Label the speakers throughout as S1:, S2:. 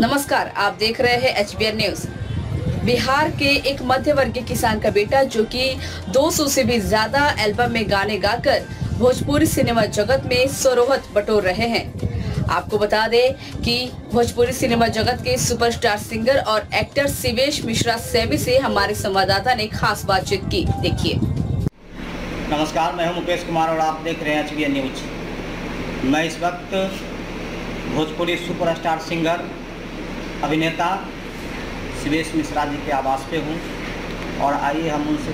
S1: नमस्कार, आप देख रहे हैं एचबीएन न्यूज़ बिहार के एक मध्य वर्गीय किसान का बेटा, जो कि 200 से भी ज़्यादा एल्बम में गाने गाकर भोजपुरी सिनेमा जगत में सरोहत बटोर रहे हैं। आपको बता दें कि भोजपुरी सिनेमा जगत के सुपरस्टार सिंगर और एक्टर शिवेश मिश्रा सेमी से हमारे संवाददाता ने खास बातचीत की। देखिए।
S2: नमस्कार, मैं हूँ मुकेश कुमार और आप देख रहे हैं एचबीएन न्यूज़ मैं इस वक्त भोजपुरी सुपरस्टार सिंगर अभिनेता शिवेश मिश्रा जी के आवास पे हूँ और आइए हम उनसे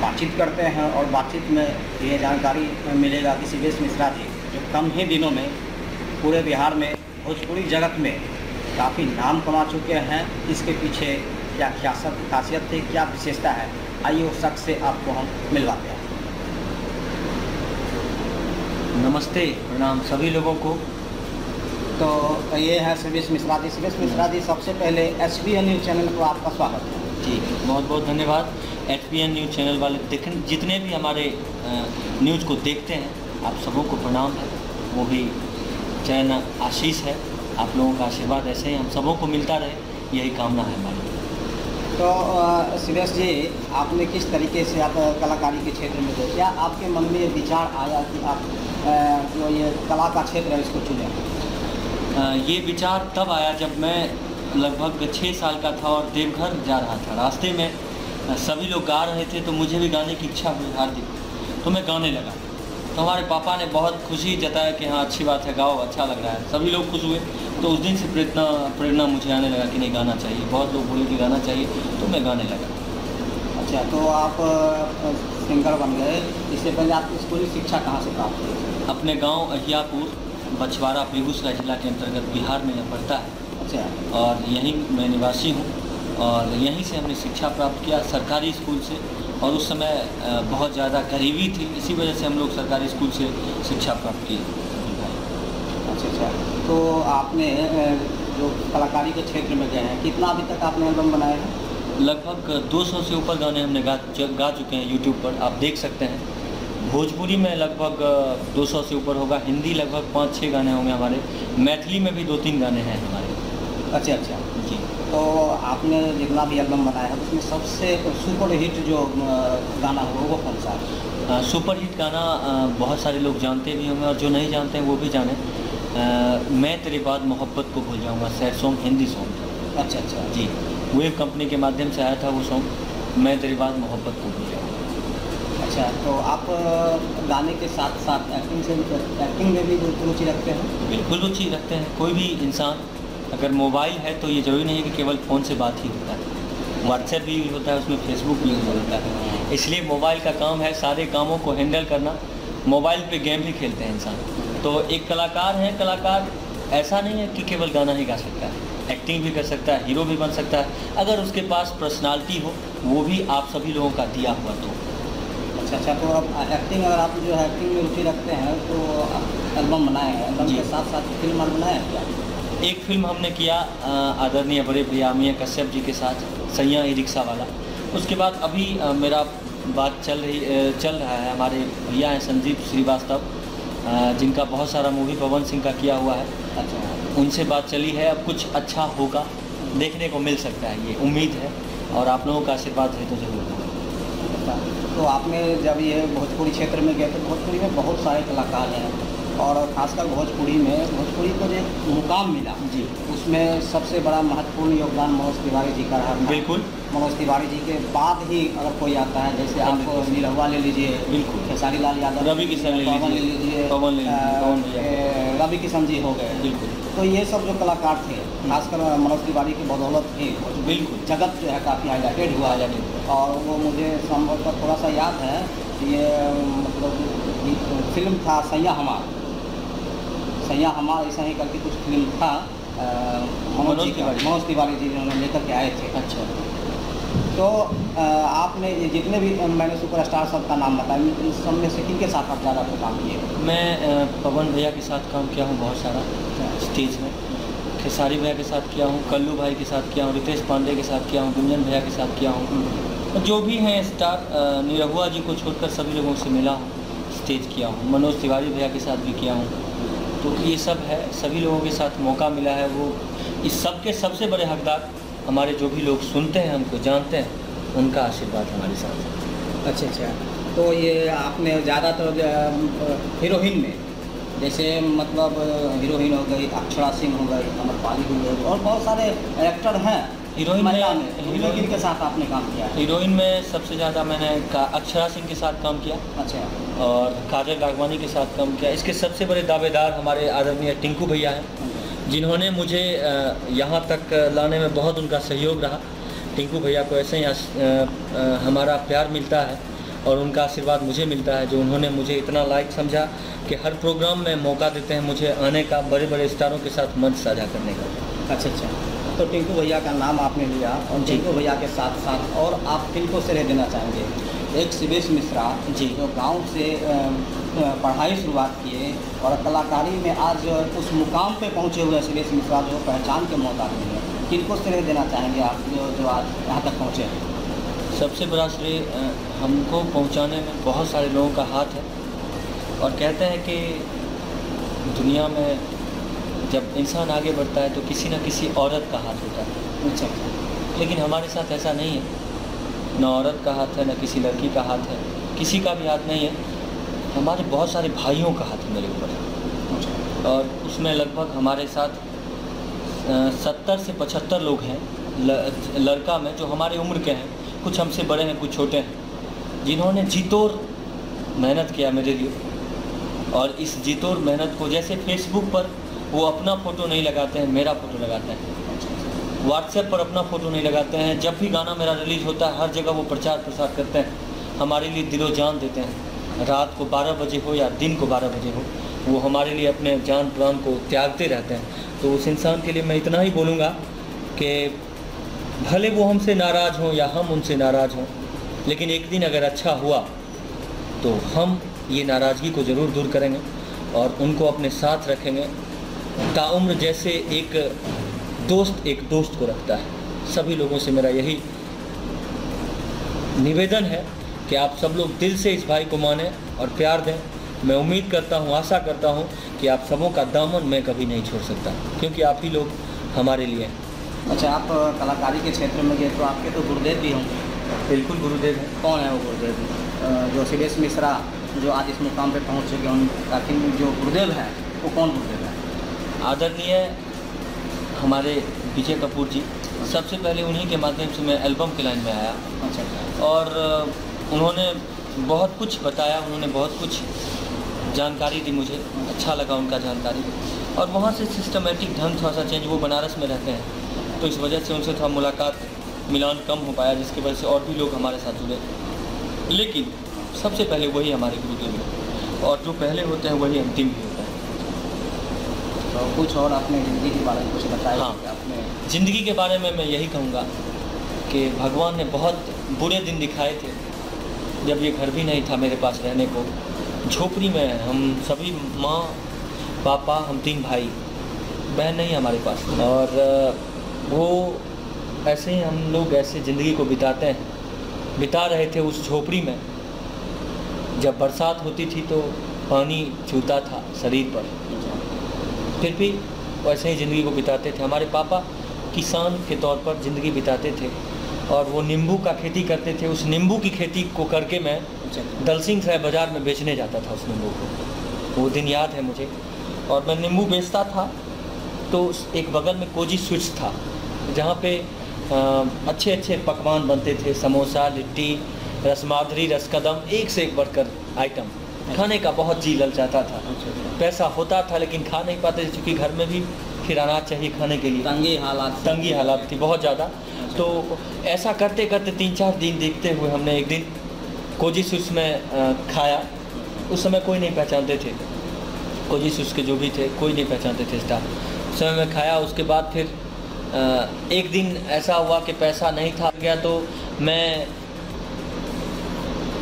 S2: बातचीत करते हैं और बातचीत में ये जानकारी मिलेगा कि शिवेश मिश्रा जी जो कम ही दिनों में पूरे बिहार में, भोजपुरी जगत में काफ़ी नाम कमा चुके हैं। इसके पीछे क्या खासियत खासियत थी, क्या विशेषता है? आइए उस शख्स से आपको हम मिलवाते हैं।
S3: नमस्ते, प्रणाम सभी लोगों को।
S2: तो ये है सुरेश मिश्रा जी। सुरेश मिश्रा जी सबसे पहले एच बी न्यूज़ चैनल को आपका स्वागत। है
S3: जी बहुत बहुत धन्यवाद। H P N news channel वाले देखें जितने भी हमारे न्यूज़ को देखते हैं आप सबों को प्रणाम है। वो भी चैन आशीष है। आप लोगों का आशीर्वाद ऐसे ही हम सबों को मिलता रहे। यही कामना है हमारी।
S2: तो सुरेश जी आपने किस तरीके से आप कलाकारी के क्षेत्र में गए? क्या आपके मन में ये विचार आया कि आप जो ये कला का क्षेत्र है इसको चुने?
S3: ये विचार तब आया जब मैं लगभग छः साल का था और देवघर जा रहा था। रास्ते में सभी लोग गा रहे थे तो मुझे भी गाने की इच्छा हुई हार्दिक। तो मैं गाने लगा। तो हमारे पापा ने बहुत खुशी जताया कि हाँ अच्छी बात है गाओ अच्छा लग रहा है। सभी लोग खुश हुए। तो उस दिन से प्रेरणा प्रेरणा मुझे आने लगा कि नहीं गाना चाहिए। बहुत लोग बोले कि गाना चाहिए तो मैं गाने लगा।
S2: अच्छा तो आप सिंगर बन गए। इससे पहले आप स्कूली शिक्षा कहाँ से प्राप्त की
S3: अपने गाँव अहियापुर बछवाड़ा बेगूसराय जिला के अंतर्गत बिहार में यह पड़ता है।
S2: अच्छा
S3: और यहीं मैं निवासी हूँ और यहीं से हमने शिक्षा प्राप्त किया सरकारी स्कूल से और उस समय बहुत ज़्यादा गरीबी थी इसी वजह से हम लोग सरकारी स्कूल से शिक्षा प्राप्त किए।
S2: अच्छा अच्छा। तो आपने जो कलाकारी के क्षेत्र में गए हैं कितना अभी तक आपने एल्बम बनाया है?
S3: लगभग 200 से ऊपर गाने हमने गा गा चुके हैं यूट्यूब पर आप देख सकते हैं। भोजपुरी में लगभग 200 से ऊपर होगा हिंदी लगभग पाँच छः गाने होंगे हमारे मैथिली में भी दो तीन गाने हैं हमारे।
S2: अच्छा अच्छा। जी। तो आपने जितना भी एल्बम बनाया है उसमें सबसे सुपर हिट जो गाना हो वो कौन सा
S3: है? सुपर हिट गाना बहुत सारे लोग जानते भी होंगे और जो नहीं जानते हैं वो भी जाने। आ, मैं तेरे बाद मोहब्बत को भूल जाऊँगा सैड सॉन्ग हिंदी सॉन्ग।
S2: अच्छा अच्छा।
S3: जी। वेव कंपनी के माध्यम से आया था वो सॉन्ग मैं तेरे बाद मोहब्बत को भूल जाऊँगा।
S2: अच्छा तो आप गाने के साथ साथ एक्टिंग से एक्टिंग में भी बिल्कुल रुचि रखते हैं?
S3: बिल्कुल रुचि रखते हैं, कोई भी इंसान, अगर मोबाइल है तो ये ज़रूरी नहीं है कि केवल फ़ोन से बात ही होता है। व्हाट्सएप भी यूज़ होता है, उसमें फेसबुक भी यूज़ होता है। इसलिए मोबाइल का काम है सारे कामों को हैंडल करना, मोबाइल पे गेम भी खेलते हैं इंसान। तो एक कलाकार है, कलाकार ऐसा नहीं है कि केवल गाना ही गा सकता है एक्टिंग भी कर सकता है हीरो भी बन सकता है। अगर उसके पास पर्सनालिटी हो, वो भी आप सभी लोगों का दिया हुआ तो।
S2: अच्छा अच्छा तो अब एक्टिंग अगर आप जो है एक्टिंग में रुचि रखते हैं तो एल्बम बनाए हैं एल्बम के साथ साथ फ़िल्म और बनाए हैं क्या?
S3: एक फ़िल्म हमने किया आदरणीय बड़े भैया मियाँ कश्यप जी के साथ सैया ई रिक्शा वाला। उसके बाद अभी मेरा बात चल रही चल रहा है हमारे भैया हैं संजीव श्रीवास्तव जिनका बहुत सारा मूवी पवन सिंह का किया हुआ है।
S2: अच्छा।
S3: उनसे बात चली है अब कुछ अच्छा होगा देखने को मिल सकता है ये उम्मीद है और आप लोगों का आशीर्वाद है तो ज़रूर। होगा
S2: तो आपने जब ये भोजपुरी क्षेत्र में गए तो भोजपुरी में बहुत सारे कलाकार हैं और खासकर भोजपुरी में भोजपुरी को जो मुकाम मिला
S3: जी।
S2: उसमें सबसे बड़ा महत्वपूर्ण योगदान मनोज तिवारी जी का रहा।
S3: बिल्कुल।
S2: मनोज तिवारी जी के बाद ही अगर कोई आता है जैसे आप निरहुआ ले लीजिए
S3: बिल्कुल।
S2: खेसारी लाल यादव
S3: रवि किशन ले
S2: लीजिए। रवि किशन जी हो गए।
S3: बिल्कुल।
S2: तो ये सब जो कलाकार थे खासकर मनोज तिवारी की बदौलत ही
S3: बिल्कुल
S2: जगत जो है काफ़ी हाईलाइटेड हुआ
S3: हाईलाइटेड
S2: और वो मुझे संभवतः थोड़ा सा याद है कि ये मतलब फ़िल्म था सैया हमार। सैया हमार ऐसा ही करके कुछ फ़िल्म था मनोज तिवारी। मनोज तिवारी जी उन्होंने लेकर के आए थे।
S3: अच्छा।
S2: तो आपने ये जितने भी मैंने सुपरस्टार सब का नाम बताया इन सब में से किन के साथ आप ज़्यादा काम किए?
S3: मैं पवन भैया के साथ काम किया हूँ बहुत सारा स्टेज में। खेसारी भैया के साथ किया हूँ, कल्लू भाई के साथ किया हूँ, रितेश पांडे के साथ किया हूँ, गुंजन भैया के साथ किया हूँ। जो भी हैं स्टार निरहुआ जी को छोड़कर सभी लोगों से मिला हूँ स्टेज किया हूँ। मनोज तिवारी भैया के साथ भी किया हूँ। तो ये सब है, सभी लोगों के साथ मौका मिला है वो। इस सब के सबसे बड़े हकदार हमारे जो भी लोग सुनते हैं, हमको जानते हैं, उनका आशीर्वाद हमारे साथ है।
S2: अच्छा अच्छा। तो ये आपने ज़्यादातर हीरोइन में जैसे मतलब हीरोइन हो गई अक्षरा सिंह हो गई अमरपाली हो गई और बहुत सारे एक्टर हैं
S3: हीरोइन में-
S2: में।
S3: हीरोइन-
S2: के साथ आपने काम किया?
S3: हीरोइन में सबसे ज़्यादा मैंने अक्षरा सिंह के साथ काम किया।
S2: अच्छा।
S3: और काजल राघवानी के साथ काम किया। इसके सबसे बड़े दावेदार हमारे आदरणीय टिंकू भैया हैं जिन्होंने मुझे यहाँ तक लाने में बहुत उनका सहयोग रहा। टिंकू भैया को ऐसे ही हमारा प्यार मिलता है। और उनका आशीर्वाद मुझे मिलता है जो उन्होंने मुझे इतना लायक समझा कि हर प्रोग्राम में मौका देते हैं मुझे आने का बड़े बड़े स्टारों के साथ मंच साझा करने का।
S2: अच्छा अच्छा। तो टिंकू भैया का नाम आपने लिया और। टिंकू भैया के साथ साथ और आप किनको श्रेय देना चाहेंगे? एक शिवेश मिश्रा
S3: जी।
S2: जो गाँव से पढ़ाई शुरुआत किए और कलाकारी में आज उस मुकाम पे पहुँचे हुए शिवेश मिश्रा जो पहचान के मोहताज हैं। किनको श्रेय देना चाहेंगे आप जो जो आज यहाँ तक पहुँचे हैं?
S3: सबसे बड़ा श्रेय हमको पहुँचाने में बहुत सारे लोगों का हाथ है। और कहते हैं कि दुनिया में जब इंसान आगे बढ़ता है तो किसी न किसी औरत का हाथ होता है।
S2: अच्छा।
S3: लेकिन हमारे साथ ऐसा नहीं है। न औरत का हाथ है न किसी लड़की का हाथ है किसी का भी हाथ नहीं है। हमारे बहुत सारे भाइयों का हाथ है मेरे ऊपर
S2: अच्छा।
S3: और उसमें लगभग हमारे साथ सत्तर से पचहत्तर लोग हैं लड़का में जो हमारे उम्र के हैं। कुछ हमसे बड़े हैं, कुछ छोटे हैं, जिन्होंने जीतोड़ मेहनत किया मेरे लिए। और इस जीतोड़ मेहनत को जैसे फेसबुक पर वो अपना फ़ोटो नहीं लगाते हैं, मेरा फ़ोटो लगाते हैं। व्हाट्सएप पर अपना फ़ोटो नहीं लगाते हैं, जब भी गाना मेरा रिलीज़ होता है, हर जगह वो प्रचार प्रसार करते हैं, हमारे लिए दिलो जान देते हैं। रात को 12 बजे हो या दिन को 12 बजे हो, वो हमारे लिए अपने जान प्राण को त्यागते रहते हैं। तो उस इंसान के लिए मैं इतना ही बोलूँगा कि भले वो हमसे नाराज़ हों या हम उनसे नाराज़ हों, लेकिन एक दिन अगर अच्छा हुआ तो हम ये नाराज़गी को ज़रूर दूर करेंगे और उनको अपने साथ रखेंगे। ताउम्र जैसे एक दोस्त एक दोस्त को रखता है। सभी लोगों से मेरा यही निवेदन है कि आप सब लोग दिल से इस भाई को माने और प्यार दें। मैं उम्मीद करता हूँ, आशा करता हूँ कि आप सबों का दामन मैं कभी नहीं छोड़ सकता, क्योंकि आप ही लोग हमारे लिए हैं।
S2: अच्छा आप कलाकारी के क्षेत्र में गए तो आपके तो गुरुदेव भी होंगे।
S3: बिल्कुल गुरुदेव हैं।
S2: कौन है वो गुरुदेव? जो शिवेश मिश्रा जो आज इस मुकाम पे पहुँच चुके हैं उन जो गुरुदेव हैं वो कौन गुरुदेव है?
S3: आदरणीय हमारे विजय कपूर जी सबसे पहले उन्हीं के माध्यम से मैं एल्बम के लाइन में आया।
S2: अच्छा।
S3: और उन्होंने बहुत कुछ बताया उन्होंने बहुत कुछ जानकारी दी मुझे। अच्छा लगा उनका जानकारी। और वहाँ से सिस्टमेटिक ढंग थोड़ा सा चेंज वो बनारस में रहते हैं। तो इस वजह से उनसे थोड़ा मुलाकात मिलान कम हो पाया जिसकी वजह से और भी लोग हमारे साथ जुड़े। लेकिन सबसे पहले वही हमारे गुरुदेव हैं और जो पहले होते हैं वही अंतिम भी होता है।
S2: तो कुछ और आपने ज़िंदगी के बारे में कुछ बताया
S3: हाँ।
S2: आपने
S3: ज़िंदगी के बारे में मैं यही कहूँगा कि भगवान ने बहुत बुरे दिन दिखाए थे। जब ये घर भी नहीं था मेरे पास रहने को झोपड़ी में हम सभी माँ पापा हम तीन भाई बहन नहीं हमारे पास और वो ऐसे ही हम लोग ऐसे ज़िंदगी को बिताते हैं। बिता रहे थे उस झोपड़ी में। जब बरसात होती थी तो पानी छूता था शरीर पर। फिर भी वैसे ही ज़िंदगी को बिताते थे। हमारे पापा किसान के तौर पर ज़िंदगी बिताते थे और वो नींबू का खेती करते थे। उस नींबू की खेती को करके मैं
S2: अच्छा
S3: दल सिंह साहब बाज़ार में बेचने जाता था उस नींबू को। वो दिन याद है मुझे। और मैं नींबू बेचता था तो एक बगल में कोजी स्विच था। जहाँ पे अच्छे अच्छे पकवान बनते थे समोसा लिट्टी रसमाधुरी रसकदम एक से एक बढ़कर आइटम खाने का बहुत जी ललचाता था। पैसा होता था लेकिन खा नहीं पाते थे क्योंकि घर में भी फिर अनाज चाहिए खाने के लिए।
S2: तंगी हालात
S3: तंगी हालात थी बहुत ज़्यादा। तो ऐसा करते करते तीन चार दिन देखते हुए हमने एक दिन कोजी स्विस में खाया। उस समय कोई नहीं पहचानते थे। कोजी स्विस के जो भी थे कोई नहीं पहचानते थे स्टाफ उस समय मैं खाया उसके बाद फिर एक दिन ऐसा हुआ कि पैसा नहीं था गया तो मैं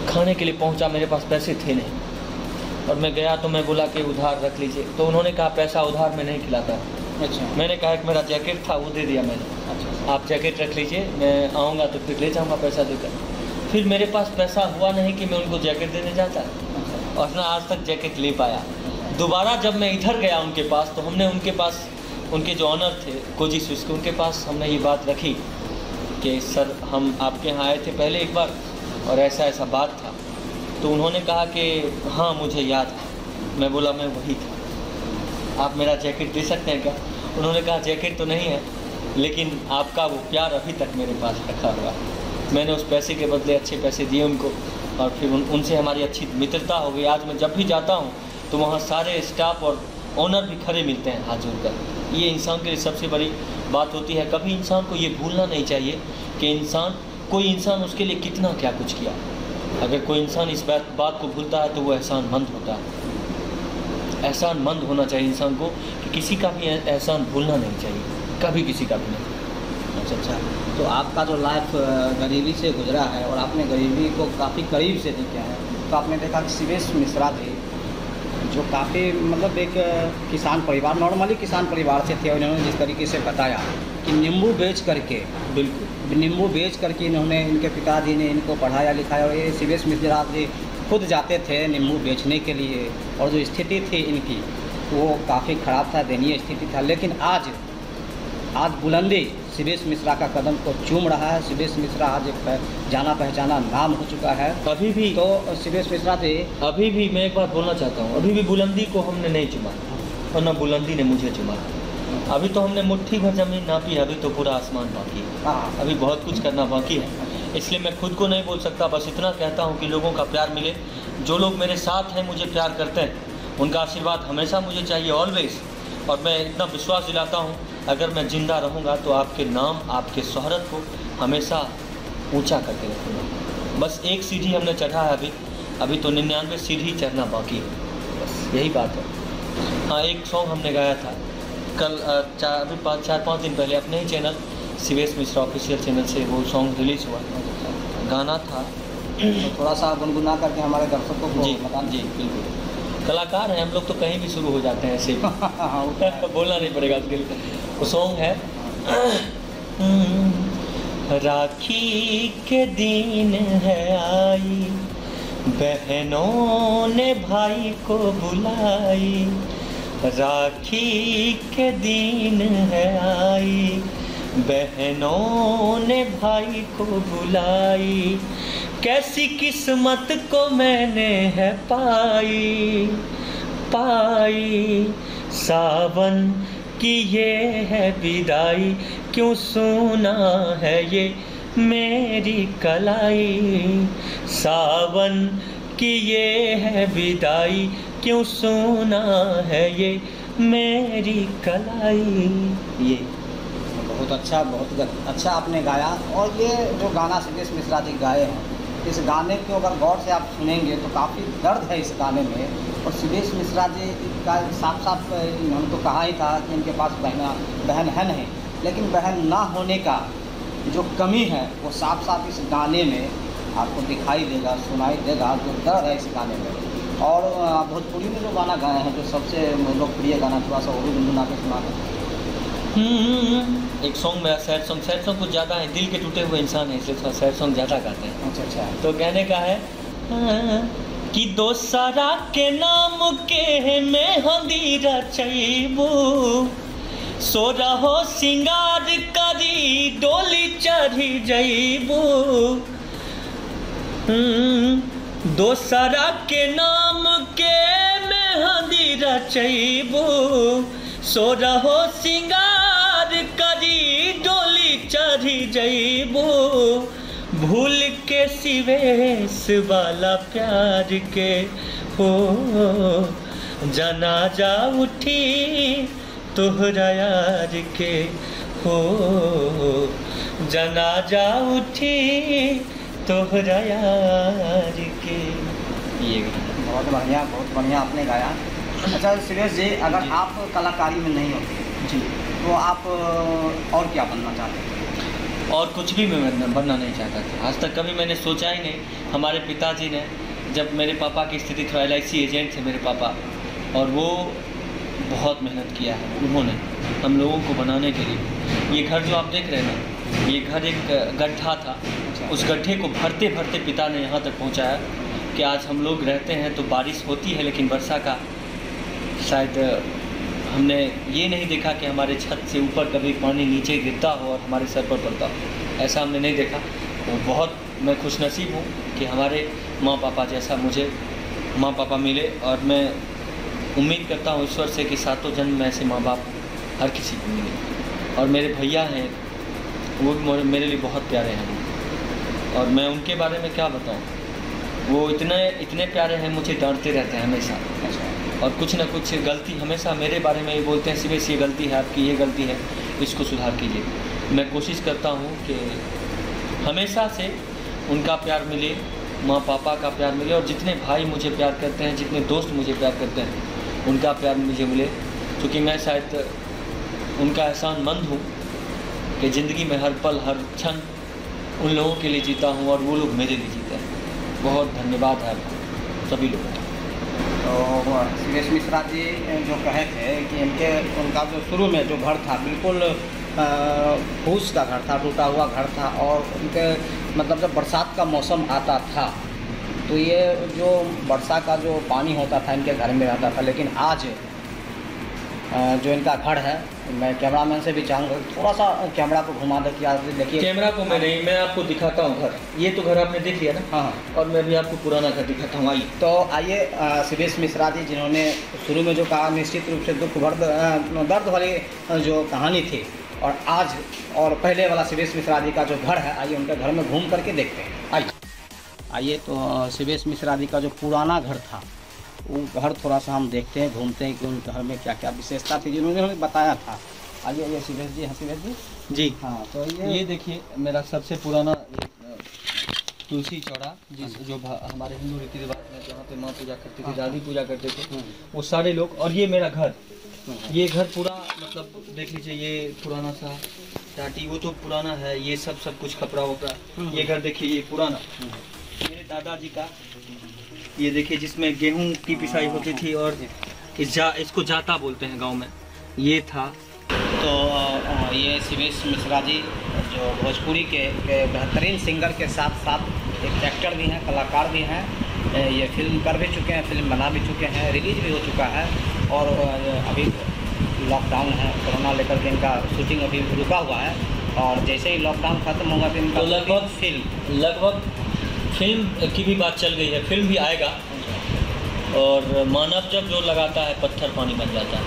S3: खाने के लिए पहुँचा मेरे पास पैसे थे नहीं। और मैं गया तो मैं बोला कि उधार रख लीजिए। तो उन्होंने कहा पैसा उधार में नहीं खिलाता।
S2: अच्छा।
S3: मैंने कहा कि मेरा जैकेट था वो दे दिया मैंने।
S2: अच्छा
S3: आप जैकेट रख लीजिए मैं आऊँगा तो फिर ले जाऊँगा पैसा देकर। फिर मेरे पास पैसा हुआ नहीं कि मैं उनको जैकेट देने जाता। और ना आज तक जैकेट ले पाया। दोबारा जब मैं इधर गया उनके पास तो हमने उनके पास उनके जो ऑनर थे कोजी स्विस के उनके पास हमने ये बात रखी कि, सर, हम आपके यहाँ आए थे पहले एक बार और ऐसा ऐसा बात था। तो उन्होंने कहा कि हाँ मुझे याद है। मैं बोला, मैं वही था। आप मेरा जैकेट दे सकते हैं क्या? उन्होंने कहा जैकेट तो नहीं है, लेकिन आपका वो प्यार अभी तक मेरे पास रखा हुआ मैंने उस पैसे के बदले अच्छे पैसे दिए उनको और फिर उन, उनसे हमारी अच्छी मित्रता हो गई। आज मैं जब भी जाता हूँ तो वहाँ सारे स्टाफ और ओनर भी खड़े मिलते हैं हाथ जोड़कर। ये इंसान के लिए सबसे बड़ी बात होती है। कभी इंसान को ये भूलना नहीं चाहिए कि इंसान, कोई इंसान उसके लिए कितना क्या कुछ किया। अगर कोई इंसान इस बात बात को भूलता है तो वो एहसानमंद होता है। एहसानमंद होना चाहिए इंसान को कि किसी का भी एहसान भूलना नहीं चाहिए। कभी किसी का भी नहीं।
S2: अच्छा अच्छा। तो आपका जो लाइफ गरीबी से गुजरा है और आपने गरीबी को काफ़ी करीब से देखा है। तो आपने देखा शिवेश मिश्रा थे जो काफ़ी मतलब एक किसान परिवार नॉर्मली किसान परिवार से थे उन्होंने जिस तरीके से बताया कि नींबू बेच करके
S3: बिल्कुल।
S2: नींबू बेच करके इन्होंने इनके पिताजी ने इनको पढ़ाया लिखाया और ये शिवेश मिश्रा जी खुद जाते थे नींबू बेचने के लिए और जो स्थिति थी इनकी वो काफ़ी ख़राब था दयनीय स्थिति था। लेकिन आज आज बुलंदी शिवेश मिश्रा का कदम को चूम रहा है। शिवेश मिश्रा आज एक जाना पहचाना नाम हो चुका है।
S3: अभी भी
S2: तो शिवेश मिश्रा जी
S3: अभी भी मैं एक बात बोलना चाहता हूँ। अभी भी बुलंदी को हमने नहीं चुमा और न बुलंदी ने मुझे चुमा। अभी तो हमने मुट्ठी भर ज़मीन नापी है अभी तो पूरा आसमान बाकी है।
S2: हाँ।
S3: अभी बहुत कुछ करना बाकी है। इसलिए मैं खुद को नहीं बोल सकता बस इतना कहता हूँ कि लोगों का प्यार मिले। जो लोग मेरे साथ हैं मुझे प्यार करते हैं। उनका आशीर्वाद हमेशा मुझे चाहिए ऑलवेज और मैं इतना विश्वास दिलाता हूँ अगर मैं ज़िंदा रहूँगा तो आपके नाम आपके शहरत को हमेशा ऊँचा करके रखूँगा। बस एक सीढ़ी हमने चढ़ा है अभी। अभी तो निन्यानवे सीढ़ी चढ़ना बाकी है। बस यही बात है। हाँ एक सॉन्ग हमने गाया था। कल चार अभी पाँच चार पाँच दिन पहले अपने ही channel Shivesh Mishra official channel से वो सॉन्ग रिलीज़ हुआ। गाना था।
S2: तो थोड़ा सा गुनगुना करके हमारे दर्शकों को
S3: जी
S2: बता
S3: जी बिल्कुल। कलाकार हैं हम लोग तो कहीं भी शुरू हो जाते हैं ऐसे ही। बोलना नहीं पड़ेगा उसके लिए वो सॉन्ग है राखी के दिन है आई बहनों ने भाई को बुलाई राखी के दिन है आई बहनों ने भाई को बुलाई कैसी किस्मत को मैंने है पाई पाई। सावन की ये है विदाई, क्यों सुना है ये मेरी कलाई? सावन की ये है विदाई, क्यों सुना है ये मेरी कलाई? ये।
S2: बहुत अच्छा बहुत अच्छा आपने गाया। और ये जो गाना सुरेश मिश्रा जी गाए हैं इस गाने को अगर गौर से आप सुनेंगे तो काफ़ी दर्द है इस गाने में। और सुदेश मिश्रा जी का साफ़ साफ़ हम तो कहा ही था कि इनके पास बहना, बहन है नहीं। लेकिन बहन ना होने का जो कमी है, वो साफ़ साफ़ इस गाने में आपको दिखाई देगा, सुनाई देगा, जो दर्द है इस गाने में। और भोजपुरी में जो गाना गाए हैं, जो सबसे लोकप्रिय गाना थोड़ा सा वो भी गुनगुना के सुना
S3: एक सॉन्ग मेरा सैड सॉन्ग सैड सॉन्ग कुछ ज़्यादा है दिल के टूटे हुए इंसान है इसलिए थोड़ा सैड सॉन्ग ज़्यादा गाते हैं।
S2: अच्छा अच्छा।
S3: तो कहने का है कि दोसरा के नाम के में हंदीरा चैबू सो रहो सिंगार करी डोली चढ़ी जैबू। हम्म, दोसरा के नाम के मेहंदी रचैबू सो रहो सिंगार करी डोली चढ़ी जैबू भूल के सिवेश वाला प्यार के। हो जनाजा उठी तोहरा यार के। हो जनाजा उठी तोहरा यार के। ये
S2: बहुत बढ़िया बहुत बढ़िया आपने गाया। अच्छा सुरेश जी अगर आप कलाकारी में नहीं होते
S3: जी।
S2: तो आप और क्या बनना चाहते हैं
S3: और कुछ भी मैं बनना बनना नहीं चाहता था। आज तक कभी मैंने सोचा ही नहीं हमारे पिताजी ने जब मेरे पापा की स्थिति थोड़ा एल एजेंट थे मेरे पापा और वो बहुत मेहनत किया है उन्होंने हम लोगों को बनाने के लिए। ये घर जो आप देख रहे हैं ना ये घर एक गड्ढा था। उस गड्ढे को भरते भरते पिता ने यहाँ तक पहुँचाया कि आज हम लोग रहते हैं तो बारिश होती है लेकिन वर्षा का शायद हमने ये नहीं देखा कि हमारे छत से ऊपर कभी पानी नीचे गिरता हो और हमारे सर पर पड़ता हो। ऐसा हमने नहीं देखा। तो बहुत मैं खुशनसीब हूँ कि हमारे माँ पापा जैसा मुझे माँ पापा मिले और मैं उम्मीद करता हूँ ईश्वर से कि सातों जन्म में ऐसे माँ बाप हर किसी को मिले। और मेरे भैया हैं, वो भी मेरे लिए बहुत प्यारे हैं। और मैं उनके बारे में क्या बताऊँ? वो इतने इतने प्यारे हैं, मुझे डांटते रहते हैं हमेशा। और कुछ ना कुछ गलती हमेशा मेरे बारे में ये बोलते हैं सिवेश ये गलती है आपकी, ये गलती है, इसको सुधार कीजिए। मैं कोशिश करता हूँ कि हमेशा से उनका प्यार मिले माँ पापा का प्यार मिले, और जितने भाई मुझे प्यार करते हैं, जितने दोस्त मुझे प्यार करते हैं, उनका प्यार मुझे मिले। क्योंकि मैं शायद उनका एहसान मंद हूँ कि ज़िंदगी में हर पल, हर क्षण उन लोगों के लिए जीता हूँ, और वो लोग मेरे लिए जीते हैं। बहुत धन्यवाद है आपको, सभी लोगों
S2: तो सुरेश मिश्रा जी जो कहे थे कि इनके, उनका जो शुरू में जो घर था, बिल्कुल फूस का घर था, टूटा हुआ घर था और उनके मतलब जब बरसात का मौसम आता था तो ये जो वर्षा का जो पानी होता था, इनके घर में रहता था, लेकिन आज जो इनका घर है मैं कैमरामैन से भी चाहूँगा थोड़ा सा कैमरा को घुमा दे कि आप देखिए।
S3: कैमरा को मैं नहीं मैं आपको दिखाता हूँ घर। ये तो घर आपने देख लिया ना?
S2: हाँ। हाँ
S3: और मैं भी आपको पुराना घर दिखाता हूँ आइए।
S2: तो आइए सुरेश मिश्रा जी जिन्होंने शुरू में जो कहा निश्चित रूप से दुख भर दर्द वाली जो कहानी थी। और आज और पहले वाला सुरेश मिश्रा जी का जो घर है आइए उनके घर में घूम करके देखते हैं। आइए। आइए तो सुरेश मिश्रा जी का जो पुराना घर था घर थोड़ा सा हम देखते हैं घूमते हैं कि उन घर में क्या क्या विशेषता थी जिन्होंने हमें बताया था। आइए आइए सुरेश जी हाँ सुरेश जी।
S3: जी।
S2: हाँ तो ये
S3: ये देखिए मेरा सबसे पुराना तुलसी चौड़ा जिस जो हमारे हिंदू रीति रिवाज में जहाँ पे माँ पूजा करती थी दादी पूजा करते थे
S2: हम्म,
S3: वो सारे लोग और ये मेरा घर।
S2: हम्म,
S3: ये घर पूरा मतलब देख लीजिए ये पुराना सा टाटी वो तो पुराना है ये सब सब कुछ कपड़ा वपड़ा। ये घर देखिए ये पुराना। मेरे दादाजी का ये देखिए जिसमें गेहूँ की पिसाई होती थी और इस जा इसको जाता बोलते हैं गाँव में। ये था।
S2: तो ये शिवेश मिश्रा जी जो भोजपुरी के, के बेहतरीन सिंगर के साथ साथ एक एक्टर भी हैं कलाकार भी हैं। ये फ़िल्म कर भी चुके हैं फ़िल्म बना भी चुके हैं रिलीज़ भी हो चुका है। और अभी लॉकडाउन है कोरोना लेकर के इनका शूटिंग अभी रुका हुआ है। और जैसे ही लॉकडाउन खत्म होगा तो इनका
S3: तो लगभग
S2: फ़िल्म
S3: लगभग फ़िल्म की भी बात चल गई है फ़िल्म भी आएगा। और मानव जब ज़ोर लगाता है पत्थर पानी बन जाता है।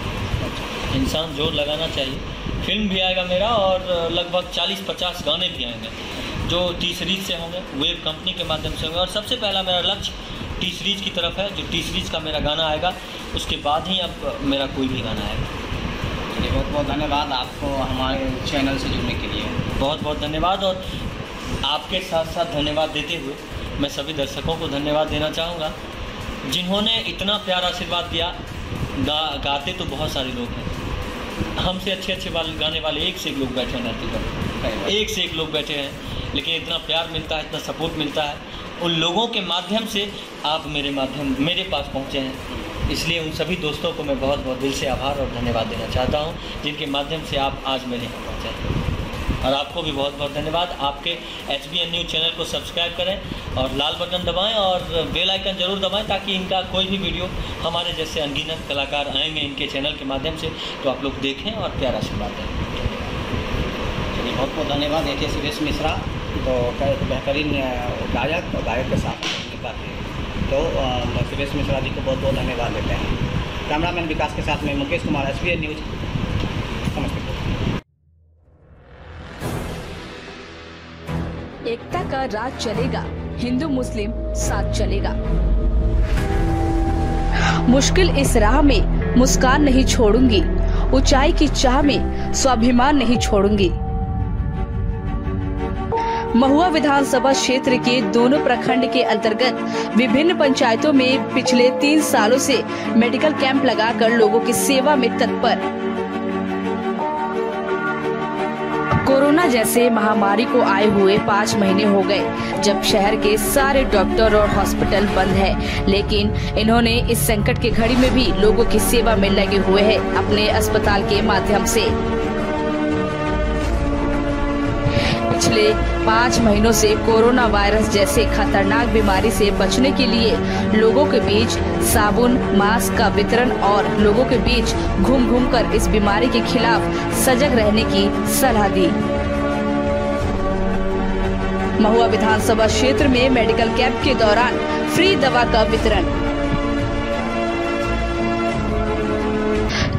S3: इंसान ज़ोर लगाना चाहिए। फ़िल्म भी आएगा मेरा और लगभग 40-50 गाने भी आएँगे जो टी सीरीज़ से होंगे वेब कंपनी के माध्यम से होंगे। और सबसे पहला मेरा लक्ष्य टी सीरीज़ की तरफ़ है जो टी सीरीज़ का मेरा गाना आएगा उसके बाद ही अब मेरा कोई भी गाना आएगा।
S2: चलिए बहुत बहुत धन्यवाद आपको हमारे चैनल से जुड़ने के लिए।
S3: बहुत बहुत धन्यवाद और आपके साथ साथ धन्यवाद देते हुए मैं सभी दर्शकों को धन्यवाद देना चाहूँगा। जिन्होंने इतना प्यार आशीर्वाद दिया, गा, गाते तो बहुत सारे लोग हैं। हमसे अच्छे अच्छे वाले, गाने वाले एक से एक लोग बैठे हैं धरती पर एक से एक लोग बैठे हैं, लेकिन इतना प्यार मिलता है, इतना सपोर्ट मिलता है। उन लोगों के माध्यम से आप मेरे माध्यम, मेरे पास पहुँचे हैं। इसलिए उन सभी दोस्तों को मैं बहुत बहुत दिल से आभार और धन्यवाद देना चाहता हूँ, जिनके माध्यम से आप आज मेरे यहाँ पहुँचे हैं। और आपको भी बहुत बहुत धन्यवाद। आपके H B N news channel को सब्सक्राइब करें और लाल बटन दबाएँ और बेल आइकन ज़रूर दबाएँ ताकि इनका कोई भी वीडियो हमारे जैसे अनगिनत कलाकार आएँगे इनके चैनल के माध्यम से तो आप लोग देखें और प्यार आशीर्वाद दें
S2: चलिए, बहुत बहुत धन्यवाद ए सुरेश मिश्रा तो बेहतरीन गायक और गायक के साथ। तो सुरेश मिश्रा जी को बहुत बहुत धन्यवाद देते हैं। कैमरामैन विकास के साथ में मुकेश कुमार एस न्यूज़
S1: का राज चलेगा। हिंदू, मुस्लिम, साथ चलेगा। मुश्किल इस राह में मुस्कान नहीं छोड़ूँगी। ऊंचाई की चाह में स्वाभिमान नहीं छोड़ूँगी। महुआ विधानसभा क्षेत्र के दोनों प्रखंड के अंतर्गत विभिन्न पंचायतों में पिछले तीन सालों से मेडिकल कैंप लगाकर लोगों की सेवा में तत्पर। कोरोना जैसे महामारी को आए हुए पाँच महीने हो गए, जब शहर के सारे डॉक्टर और हॉस्पिटल बंद है। लेकिन इन्होंने इस संकट की घड़ी में भी लोगों की सेवा में लगे हुए हैं अपने अस्पताल के माध्यम से। पिछले पाँच महीनों से कोरोना वायरस जैसे खतरनाक बीमारी से बचने के लिए लोगों के बीच साबुन, मास्क का वितरण और लोगों के बीच घूम घूम कर इस बीमारी के खिलाफ सजग रहने की सलाह दी। महुआ विधानसभा क्षेत्र में मेडिकल कैंप के दौरान फ्री दवा का वितरण।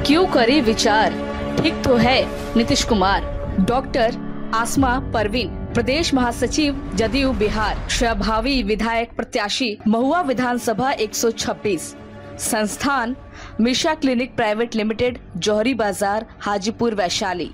S1: क्यों करे विचार? ठीक तो है, नीतीश कुमार, डॉक्टर आसमा, परवीन, प्रदेश महासचिव, जदयू, बिहार स्वभावी विधायक, प्रत्याशी, महुआ विधानसभा 126 संस्थान Misha clinic private limited, Jauhari Bazar, Hajipur Vaishali.